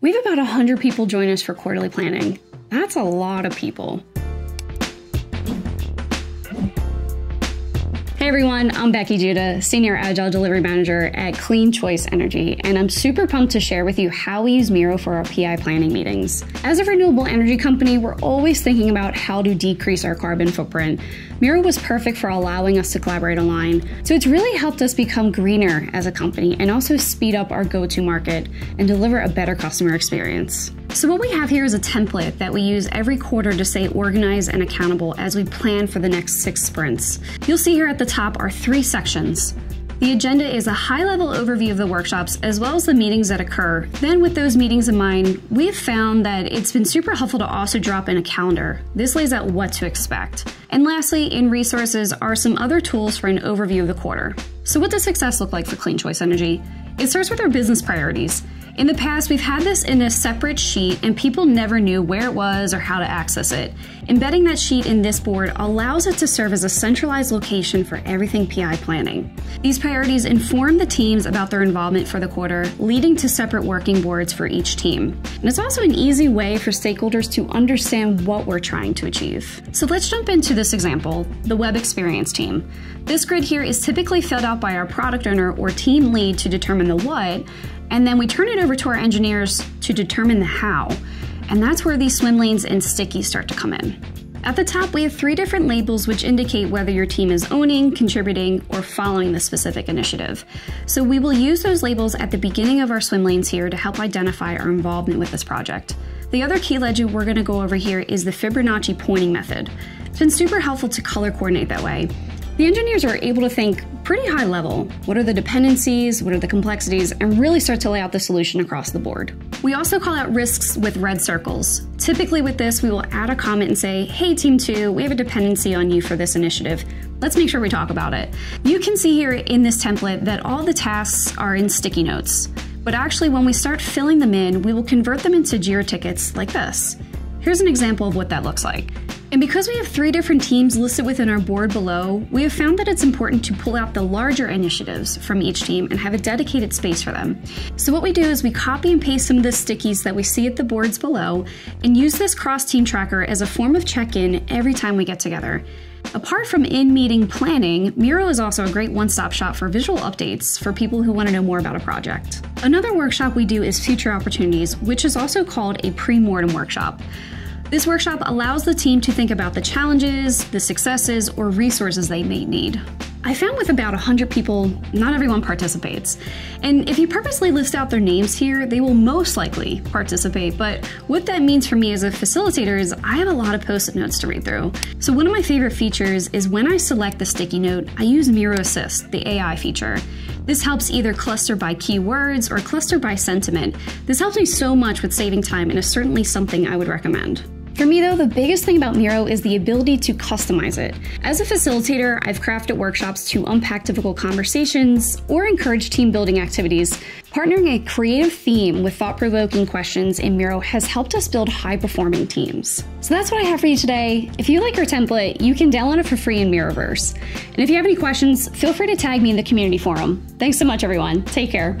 We have about 100 people join us for quarterly planning. That's a lot of people. Everyone, I'm Becky Juda, Senior Agile Delivery Manager at CleanChoice Energy, and I'm super pumped to share with you how we use Miro for our PI planning meetings. As a renewable energy company, we're always thinking about how to decrease our carbon footprint. Miro was perfect for allowing us to collaborate online, so it's really helped us become greener as a company and also speed up our go to market and deliver a better customer experience. So, what we have here is a template that we use every quarter to stay organized and accountable as we plan for the next six sprints. You'll see here at the top are three sections. The agenda is a high level overview of the workshops as well as the meetings that occur. Then, with those meetings in mind, we have found that it's been super helpful to also drop in a calendar. This lays out what to expect. And lastly, in resources are some other tools for an overview of the quarter. So, what does success look like for CleanChoice Energy? It starts with our business priorities. In the past, we've had this in a separate sheet and people never knew where it was or how to access it. Embedding that sheet in this board allows it to serve as a centralized location for everything PI planning. These priorities inform the teams about their involvement for the quarter, leading to separate working boards for each team. And it's also an easy way for stakeholders to understand what we're trying to achieve. So let's jump into this example, the web experience team. This grid here is typically filled out by our product owner or team lead to determine the what, and then we turn it over to our engineers to determine the how. And that's where these swim lanes and stickies start to come in. At the top, we have three different labels which indicate whether your team is owning, contributing, or following the specific initiative. So we will use those labels at the beginning of our swim lanes here to help identify our involvement with this project. The other key legend we're going to go over here is the Fibonacci pointing method. It's been super helpful to color coordinate that way. The engineers are able to think pretty high level. What are the dependencies? What are the complexities? And really start to lay out the solution across the board. We also call out risks with red circles. Typically with this, we will add a comment and say, hey, team two, we have a dependency on you for this initiative. Let's make sure we talk about it. You can see here in this template that all the tasks are in sticky notes. But actually, when we start filling them in, we will convert them into JIRA tickets like this. Here's an example of what that looks like. And because we have three different teams listed within our board below, we have found that it's important to pull out the larger initiatives from each team and have a dedicated space for them. So what we do is we copy and paste some of the stickies that we see at the boards below and use this cross-team tracker as a form of check-in every time we get together. Apart from in-meeting planning, Miro is also a great one-stop shop for visual updates for people who want to know more about a project. Another workshop we do is Future Opportunities, which is also called a pre-mortem workshop. This workshop allows the team to think about the challenges, the successes, or resources they may need. I found with about 100 people, not everyone participates. And if you purposely list out their names here, they will most likely participate. But what that means for me as a facilitator is I have a lot of post it notes to read through. So, one of my favorite features is when I select the sticky note, I use Miro Assist, the AI feature. This helps either cluster by keywords or cluster by sentiment. This helps me so much with saving time and is certainly something I would recommend. For me though, the biggest thing about Miro is the ability to customize it. As a facilitator, I've crafted workshops to unpack difficult conversations or encourage team building activities. Partnering a creative theme with thought provoking questions in Miro has helped us build high performing teams. So that's what I have for you today. If you like our template, you can download it for free in Miroverse. And if you have any questions, feel free to tag me in the community forum. Thanks so much, everyone. Take care.